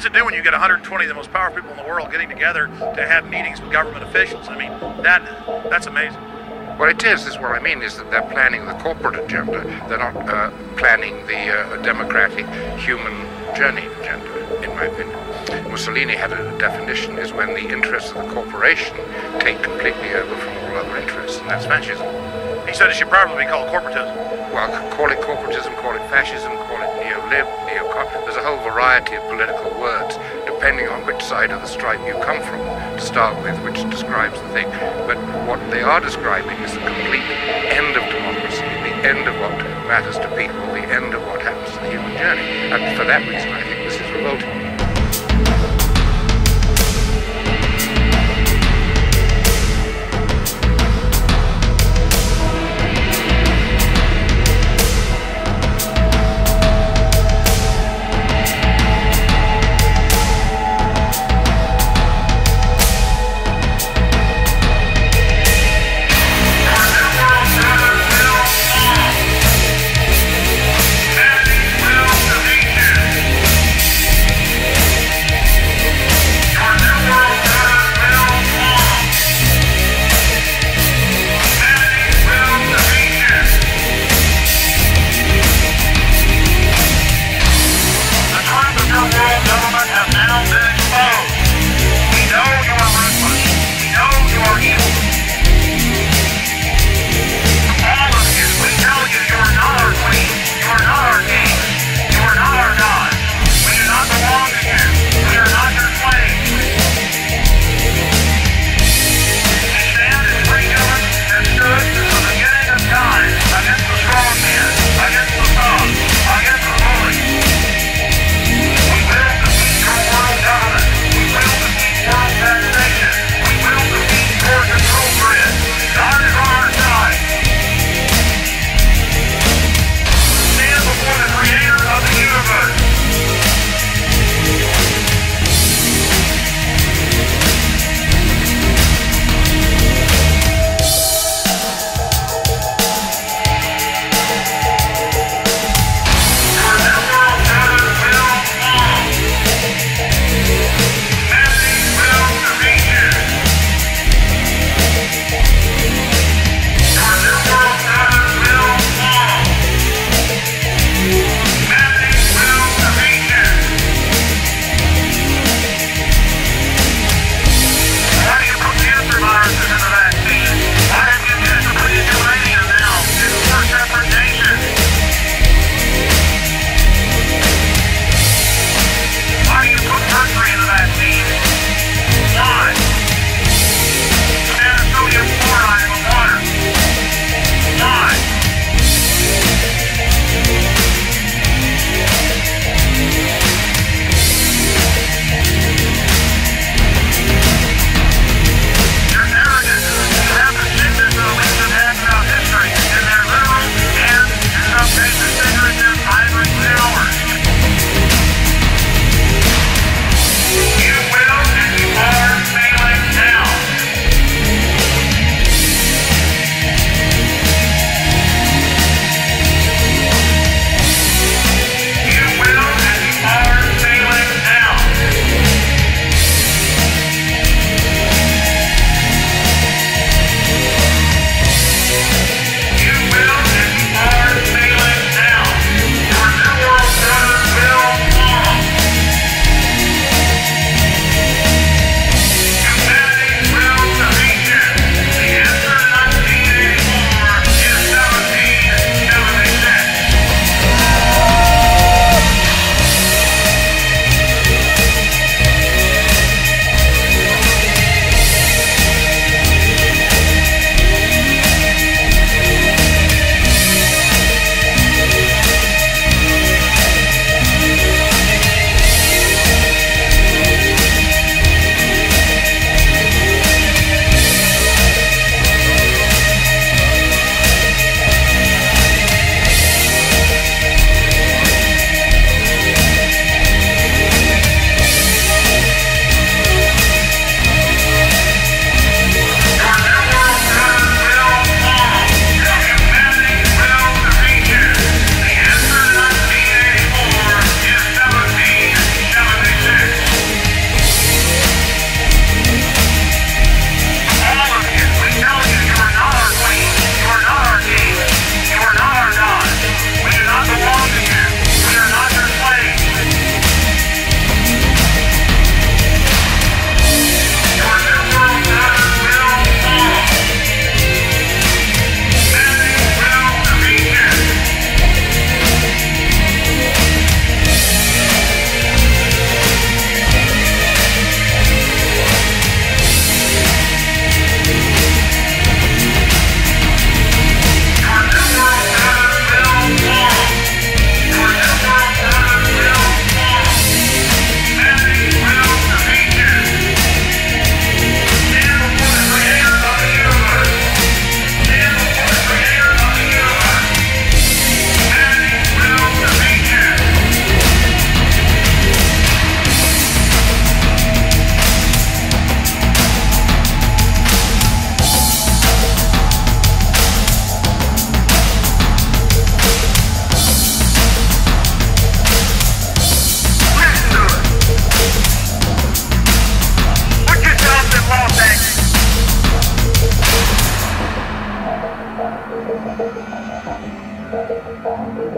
does it do when you get 120 of the most powerful people in the world getting together to have meetings with government officials? I mean, that that's amazing. Well, it is. Is what I mean is that they're planning the corporate agenda. They're not uh, planning the uh, democratic human journey agenda, in my opinion. Mussolini had a definition: is when the interests of the corporation take completely over from all other interests, and that's fascism. He said it should probably be called corporatism. Well, call it corporatism, call it fascism, call it neo-lib, neo There's a whole variety of political words, depending on which side of the stripe you come from, to start with, which describes the thing. But what they are describing is the complete end of democracy, the end of what matters to people, the end of what happens to the human journey. And for that reason, I think this is revolting. Thank